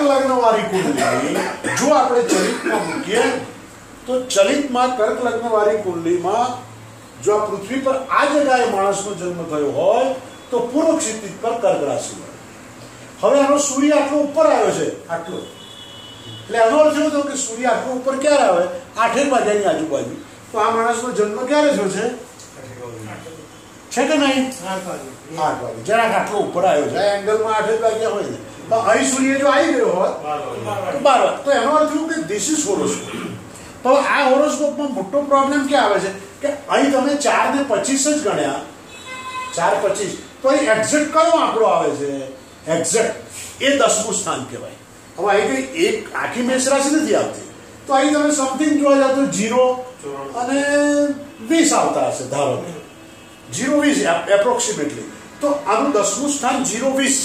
લગ્ન વાળી કુંડલી ચલિતમાં મૂકીએ લગ્ન વાળી કુંડલીમાં પૃથ્વી પર આ જગાએ માણસનો જન્મ થયો હોય, તો પૂર્વ ક્ષિતિજ પર કર્ક રાશિ હવે આનો સૂર્ય આટલો ઉપર આવ્યો છે, આટલો. એટલે એનો અર્થ એવો થયો કે સૂર્ય આટલો ઉપર ક્યારે આવે? આઠેક વાગ્યાની આજુબાજુ. તો આ માણસનો જન્મ ક્યારે થયો છે? છે કે નહીં? આઠ વાગે જરાક આટલો ઉપર આવ્યો છે. એંગલમાં આઠેક વાગ્યા હોય ને તો અહીં સૂર્ય જો આવી ગયો હોત તો બાર વાગે તો એનો અર્થ એવું કે ધીસ ઇઝ હોરોસ્કોપ તો આ હોરોસ્કોપમાં મોટો પ્રોબ્લેમ ક્યાં આવે છે? કે અહીં તમે ચાર ને પચીસ જ ગણ્યા. ચાર પચીસ. તો અહીં એક્ઝેક્ટ કયો આંકડો આવે છે? એક્ઝેક્ટ એ દસમું સ્થાન કહેવાય. હવે અહીં કઈ એક આખી મેષ રાશિ નથી આવતી. તો અહીં તમે સમથિંગ જોવા જાવ તો જીરો અને વીસ આવતા હશે ધારો કે. જીરો વીસ એપ્રોક્સિમેટલી તો આનું દસમું સ્થાન જીરો વીસ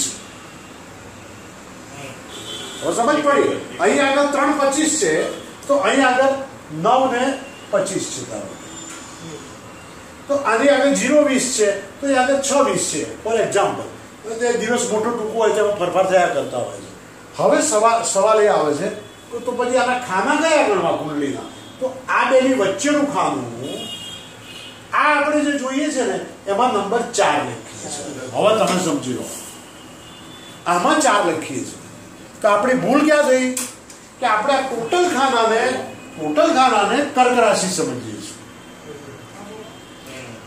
સમજ પડી અહીં આગળ ત્રણ પચીસ છે તો અહીં આગળ નવ ને પચીસ છે ધારો તો આની આગળ જીરો વીસ છે તો એ આગળ છ વીસ છે ફોર એક્ઝામ્પલ તે દિવસ મોટો ટૂંકો હોય એમાં ફરફાર થયા કરતા હોય છે હવે સવાલ સવાલ એ આવે છે તો પછી આના ખાના કયા ગણવા કુંડલીના તો આ બેની વચ્ચેનું ખાનું આ આપણે જે જોઈએ છે ને એમાં નંબર ચાર લખીએ છીએ હવે તમે સમજી લો. આમાં ચાર લખીએ છીએ તો આપણી ભૂલ ક્યાં થઈ? કે આપણે આ ટોટલ ખાનાને ટોટલ ખાનાને કર્ક રાશિ સમજીએ છીએ.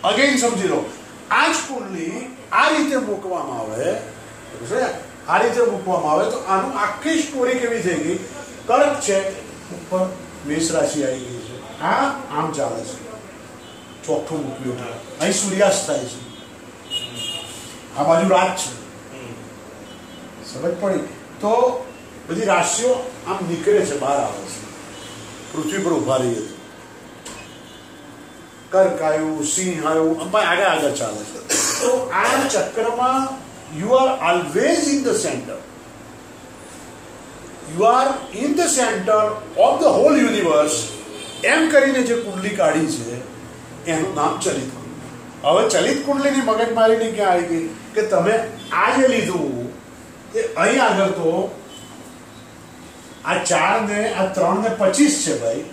અગેન સમજી લો. આ જ કુંડલી આ રીતે મૂકવામાં આવે છે આ રીતે મૂકવામાં આવે તો આનું આખી સ્ટોરી કેવી થઈ ગઈ? કર્ક છે ઉપર મેષ રાશિ આવી ગઈ છે. હા આમ ચાલે છે. ચોખ્ખું મૂક્યું અહીં સૂર્યાસ્ત થાય છે. આ બાજુ રાત છે. સમજ પડી? તો બધી રાશિઓ આમ નીકળે છે બહાર આવે છે. પૃથ્વી પર ઊભા રહીએ છે કર્ક આવ્યું સિંહ આવ્યું આમ આગળ આગળ ચાલે છે. તો આ ચક્રમાં you are always in the centre you are in the centre of the whole universe એમ કરીને જે કુંડલી કાઢી છે એનું નામ ચલિત હવે ચલિત કુંડલીની મગજમારીની ક્યાં આવી ગઈ? કે તમે આ જે લીધું, એ અહીં આગળ તો આ ચાર ને આ ત્રણ ને પચીસ છે ભાઈ.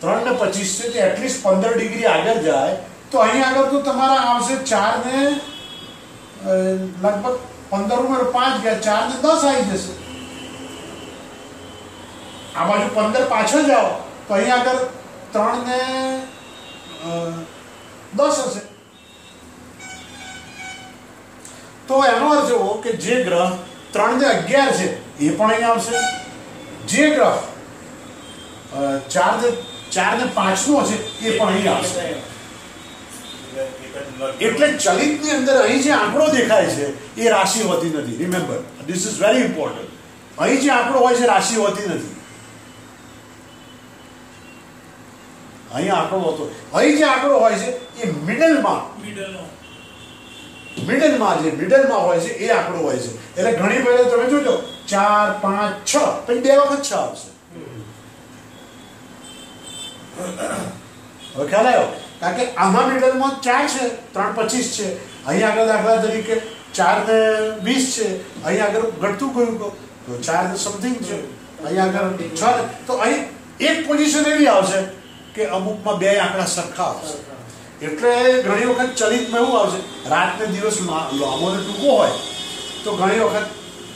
ત્રણ ને પચીસ છે તે એટલીસ્ટ પંદર ડિગ્રી આગળ જાય. તો અહીં આગળ તો તમારા આવશે ચાર ને લગભગ પંદર ઉમેર પાંચ ગયા ચાર ને દસ આવી જશે. આ બાજુ પંદર પાછળ જાઓ. તો અહીં આગળ ત્રણ ને દસ હશે. તો એનો અર્થ એવો કે જે ગ્રહ ત્રણ ને અગિયાર છે, એ પણ અહીં આવશે. જે ગ્રહ ચાર ને ચાર ને પાંચ નો છે, એ પણ અહીં આવશે. એટલે ચલિતની અંદર અહીં જે આંકડો દેખાય છે, એ રાશિ હોતી નથી. Remember this is very important અહીં જે આંકડો હોય છે, રાશિ હોતી નથી. અહીં આંકડો હતો. અહીં જે આંકડો હોય છે એ મિડલમાં મિડલમાં જે મિડલમાં હોય છે એ આંકડો હોય છે. એટલે ઘણી વાર તમે જોજો ચાર પાંચ છ પછી બે વખત છ આવશે. હવે ખ્યાલ આવ્યો? કારણ કે આમાં મિડલમાં ચાર છે ત્રણ પચીસ છે. અહીં આગળ દાખલા તરીકે ચાર ને વીસ છે. અહીં આગળ ઘટતું ગયું તો ચાર ને સમથિંગ છે. અહીં આગળ છ ને તો અહીં એક પોઝિશન એવી આવશે. કે અમુકમાં બે આંકડા સરખા આવશે. એટલે ઘણી વખત ચલિતમાં એવું આવશે રાત ને દિવસ લાંબો ને ટૂંકો હોય તો ઘણી વખત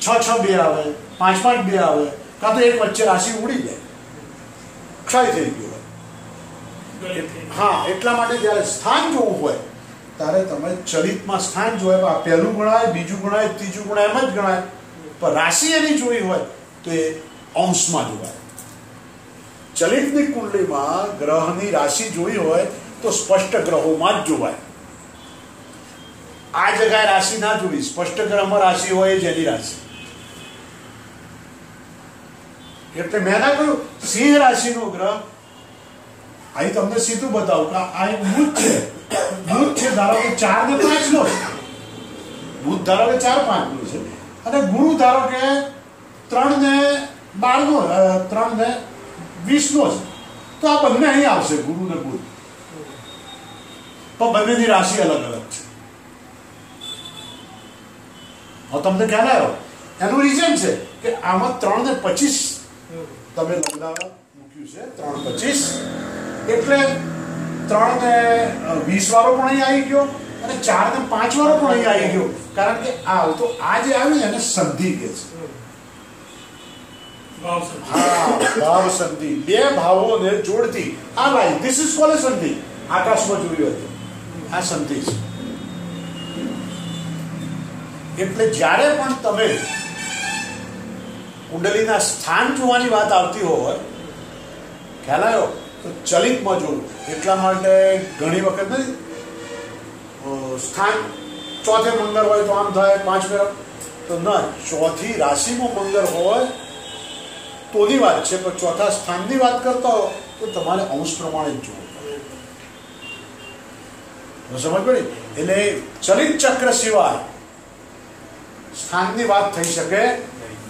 છ છ બે આવે પાંચ પાંચ બે આવે કાં તો એક વચ્ચે રાશિ ઉડી જાય. ક્ષય થઈ ગયો હોય. હા એટલા માટે જ્યારે સ્થાન જોવું હોય ત્યારે તમે ચલિતમાં સ્થાન જોવાય પહેલું ગણાય બીજું ગણાય ત્રીજું ગણાય એમ જ ગણાય. પણ રાશિ એની જોઈ હોય તો એ અંશમાં જોવાય. ચલિતની કુંડલીમાં ગ્રહની રાશિ જોઈ હોય તો સ્પષ્ટ ગ્રહોમાં જ જોવાય. આ જગ્યાએ રાશિ ના જોવી સ્પષ્ટ ગ્રહમાં રાશિ હોય જેની રાશિ. એટલે મેં ના કહ્યું, સિંહ રાશિનો ગ્રહ, અહીં તમને સીધું બતાવું કે આ બુધ છે. બુધ છે, ધારો કે ચાર ને પાંચ નો બુધ ધારો કે ચાર પાંચ નો છે. અને ગુરુ ધારો કે ત્રણ ને બાર નો ત્રણ ને નો છે તો આ બંને અહીં આવશે, ગુરુ ને બુદ્ધ પણ બંનેની રાશિ અલગ અલગ છે. હવે તમને ખ્યાલ આવ્યો? એનું રીઝન છે કે આમાં ત્રણ ને પચીસ તમે લગ્ન મૂક્યું છે, ત્રણ પચીસ. એટલે ત્રણ ને વીસ વાળો પણ અહીં આવી ગયો અને ચાર ને પાંચ વાળો પણ અહીં આવી ગયો. કારણ કે આ તો આ જે આવ્યું છે એને સંધિ કે છે. ભાવ સંધિ બે ભાવોને જોડતી. આ લાઈન ધીસ ઇઝ કોલ સંધિ. આકાશમાં જોયું હતું. આ સંધિ છે. એટલે જ્યારે પણ તમે કુંડલીના સ્થાન જોવાની વાત આવતી હોય, ખ્યાલ આવ્યો? તો ચલિતમાં જોવું એટલા માટે ઘણી વખત નથી સ્થાન ચોથે મંગળ હોય તો આમ થાય પાંચ ફેરા તો ના, ચોથી રાશિમાં મંગળ હોય તોની વાત છે, પણ ચોથા સ્થાનની વાત કરતા હો તો તમારે અંશ પ્રમાણે જ જોવું સમજ પડી? એટલે ચલિત ચક્ર સિવાય સ્થાનની વાત થઈ શકે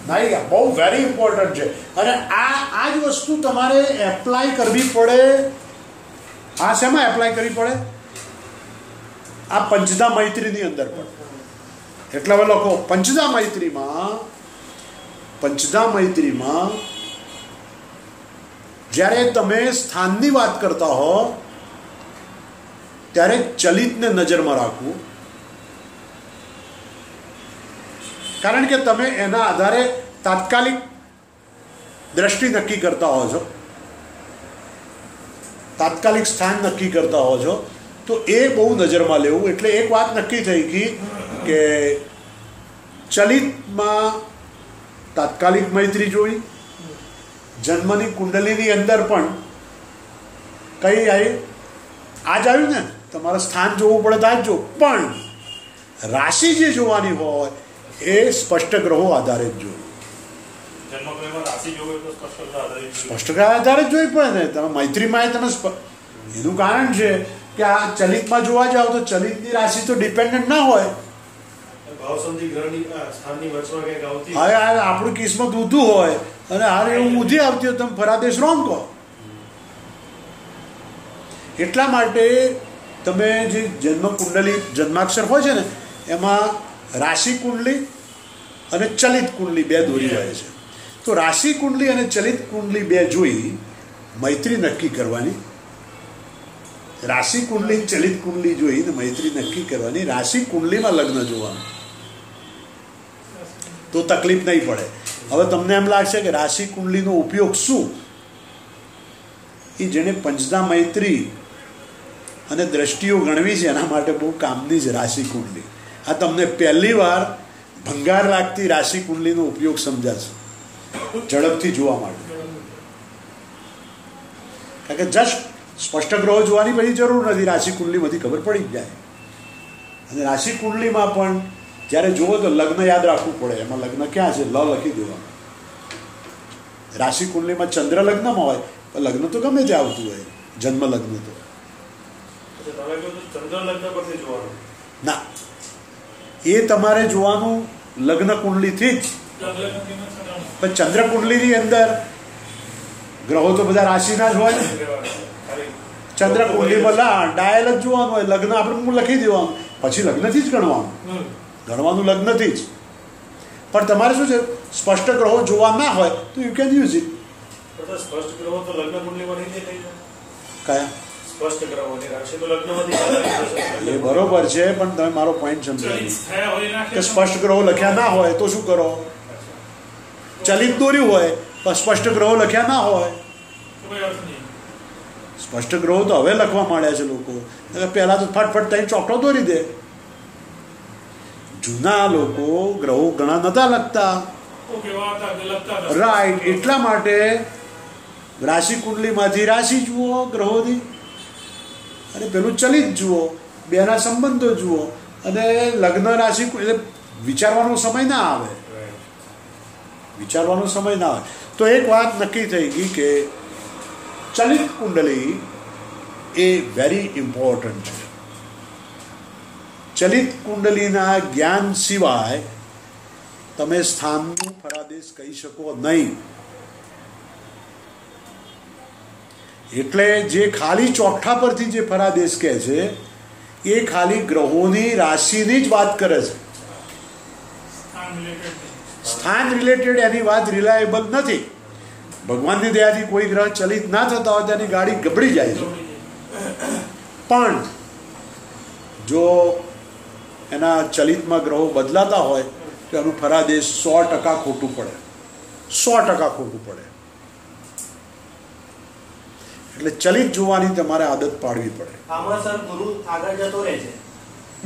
નહીં. બહુ વેરી ઇમ્પોર્ટન્ટ છે. અને આ આ જ વસ્તુ તમારે એપ્લાય કરવી પડે. આ શેમાં એપ્લાય કરવી પડે? આ પંચદા મૈત્રીની અંદર પણ. એટલા બધા લોકો, પંચદા મૈત્રીમાં પંચદા મૈત્રીમાં જ્યારે તમે સ્થાનની વાત કરતા હો, ત્યારે ચલિતને નજરમાં રાખવું. કારણ કે તમે એના આધારે તાત્કાલિક દ્રષ્ટિ નક્કી કરતા હો છો, તાત્કાલિક સ્થાન નક્કી કરતા હો છો, તો એ બહુ નજરમાં લેવું. એટલે એક વાત નક્કી થઈ ગઈ કે ચલિતમાં તાત્કાલિક મૈત્રી જોઈ જન્મની કુંડલીની અંદર પણ કઈ આવી આ જ આવ્યું ને? તમારે સ્થાન જોવું પડે તો જો. પણ રાશિ જે જોવાની હોય એ સ્પષ્ટ ગ્રહો આધારિત જોવું સ્પષ્ટ જોઈએ. સ્પષ્ટ જોઈ પડે ને? તમે મૈત્રીમાં તમે એનું કારણ છે કે આ ચલિતમાં જોવા જાવ તો ચલિતની રાશિ તો ડિપેન્ડન્ટ ના હોય. હવે આપણું કિસ્મત ઊંધું હોય. અને હારે હું ઊંધી આવતી હોય તમે ફરાદેશ રોંગ કહો. એટલા માટે તમે જે જન્મ કુંડલી જન્માક્ષર હોય છે ને એમાં રાશિ કુંડલી અને ચલિત કુંડલી બે દોરી હોય છે. તો રાશિ કુંડલી અને ચલિત કુંડલી બે જોઈ મૈત્રી નક્કી કરવાની. રાશિ કુંડલી ચલિત કુંડલી જોઈને મૈત્રી નક્કી કરવાની. રાશિ કુંડલીમાં લગ્ન જોવાનું. તો તકલીફ નહીં પડે. હવે તમને એમ લાગશે કે રાશિ કુંડલીનો ઉપયોગ શું? એ જેને પંચદા મૈત્રી અને દ્રષ્ટિઓ ગણવી છે એના માટે બહુ કામની છે રાશિ કુંડલી. આ તમને પહેલી વાર ભંગાર લાગતી રાશિ કુંડલીનો ઉપયોગ સમજાશે. ઝડપથી જોવા માટે. કારણ કે જસ્ટ સ્પષ્ટ ગ્રહો જોવાની પછી જરૂર નથી. રાશિ કુંડલીમાંથી ખબર પડી જ જાય. અને રાશિ કુંડલીમાં પણ જ્યારે જુઓ તો લગ્ન યાદ રાખવું પડે. એમાં લગ્ન ક્યાં છે? લ લખી દેવાનું. રાશિ કુંડલીમાં ચંદ્ર લગ્નમાં હોય તો લગ્ન તો ગમે તે આવતું હોય. જન્મ લગ્ન તો. ના. એ તમારે જોવાનું લગ્ન કુંડલીથી જ. પણ ચંદ્ર કુંડલીની અંદર ગ્રહો તો બધા રાશિના જ હોય ને. ચંદ્ર કુંડલીમાં ડાયલ જ જોવાનું હોય. લગ્ન આપણે હું લખી દેવાનું. પછી લગ્નથી જ ગણવાનું. હમ. લગ્ન નથી જ. પણ તમારે શું છે? સ્પષ્ટ ગ્રહો જોવા ના હોય તો યુ કેન યુઝ ઇટ સ્પષ્ટ ગ્રહો તો લગ્ન કુંડલીમાં નહીં કયા? એ બરોબર છે પણ તમે મારો પોઈન્ટ સમજાવી ચલિત થયા હોય એના કે સ્પષ્ટ ગ્રહો લખ્યા ના હોય તો શું કરો? ચલિત દોર્યું હોય પણ સ્પષ્ટ ગ્રહો લખ્યા ના હોય. સ્પષ્ટ ગ્રહો તો હવે લખવા માંડ્યા છે લોકો. પહેલાં તો ફટફટ ત્રણ ચોકડો દોરી દે. જૂના લોકો ગ્રહો ઘણા નતા લગતા રાઈટ એટલા માટે રાશિ કુંડલીમાંથી રાશિ જુઓ ગ્રહોની. અને પેલું ચલિત જુઓ બેના સંબંધો જુઓ. અને લગ્ન રાશિ એટલે વિચારવાનો સમય ના આવે. વિચારવાનો સમય ના આવે. તો એક વાત નક્કી થઈ ગઈ કે ચલિત કુંડલી એ વેરી ઇમ્પોર્ટન્ટ છે. ચલિત કુંડલીના જ્ઞાન સિવાય તમે સ્થાનનું ફરાદેશ કહી શકો નહીં. એટલે જે ખાલી ચોકઠા પરથી જે ફરાદેશ કહે છે એ ખાલી ગ્રહોની રાશિની જ વાત કરે છે. સ્થાન રિલેટેડ એની વાત રિલાયેબલ નથી. ભગવાનની દયાથી કોઈ ગ્રહ ચલિત ના થતા હોય તેની ગાડી ગબડી જાય છે. જાય. પણ જો એના ચલિતમાં ગ્રહો બદલાતા હોય તો એનું ફરાદેશ સો ટકા ખોટું પડે. સો ટકા ખોટું પડે. એટલે ચલિત જોવાની તમારે આદત પાડવી પડે. આમાં સર ગુરુ આગળ જતો રહે છે.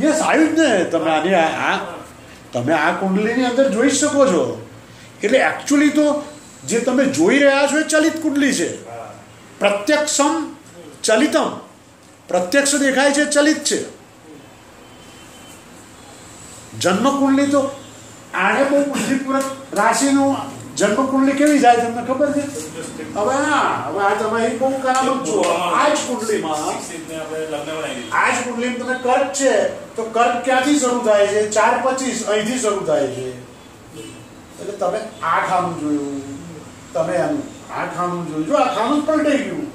યસ આવ્યું જ ને. તમે આની આ આ- તમે આ કુંડલીની અંદર જોઈ શકો છો. એટલે એકચ્યુઅલી તો જે તમે જોઈ રહ્યા છો એ ચલિત કુંડલી છે. પ્રત્યક્ષમ ચલિતમ. પ્રત્યક્ષ દેખાય છે ચલિત છે. જન્મકુંડલી તો આને બહુ બુદ્ધિપૂર્વક રાશિનું જન્મકુંડલી કેવી જાય તમને ખબર છે? હવે હા, હવે આ તમે અહીં બહુ કરામત છો આ જ કુંડલીમાં આ જ કુંડલીમાં તમે કર્ક છે, તો કર્ક ક્યાંથી શરૂ થાય છે? ચાર પચીસ, અહીંથી શરૂ થાય છે. એટલે તમે આ ખાનું જોયું, તમે એનું આ ખાનું જોયું. જો આ ખાનું પલટાઈ ગયું.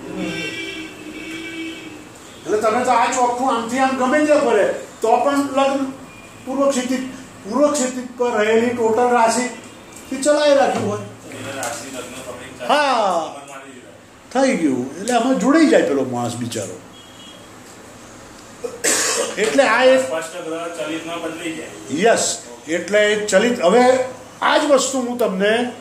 એટલે તમે તો આ ચોખ્ખું આમથી આમ ગમે ત્યાં ફરે, તો પણ લગ્ન પૂર્વ ક્ષિતિજ પૂર્વ ક્ષિતિજ પર રહેલી ટોટલ રાશિ એ ચલાવી રાખ્યું હોય. હા. થઈ ગયું. એટલે આમાં જોડાઈ જાય પેલો માણસ બિચારો. એટલે આ એક યસ. એટલે ચલિત હવે આ જ વસ્તુ હું તમને